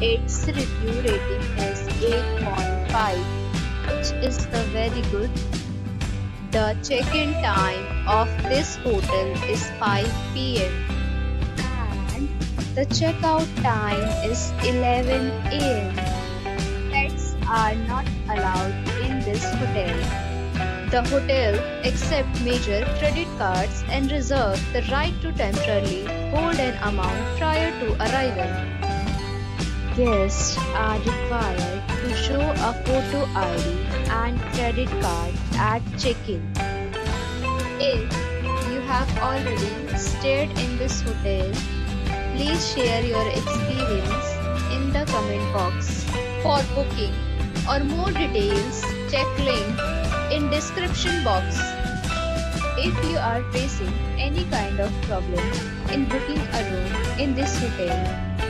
Its review rating is 8.5, which is the very good. The check-in time of this hotel is 5 pm and the checkout time is 11 am. Pets are not allowed in this hotel. The hotel accepts major credit cards and reserves the right to temporarily hold an amount prior to arrival. Guests are required to show a photo ID and credit card at check-in. If you have already stayed in this hotel, please share your experience in the comment box. For booking or more details, check link in description box. If you are facing any kind of problem in booking a room in this hotel,